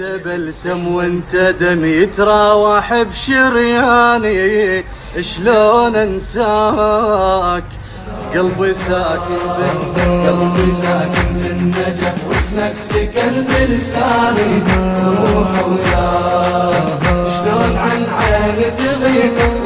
بلسم وانت دم يتراوح بشرياني شلون انساك؟ قلبي ساكن قلبي ساكن بالنجف واسمك سكن بلساني روح وياك شلون عن عيني تغيب؟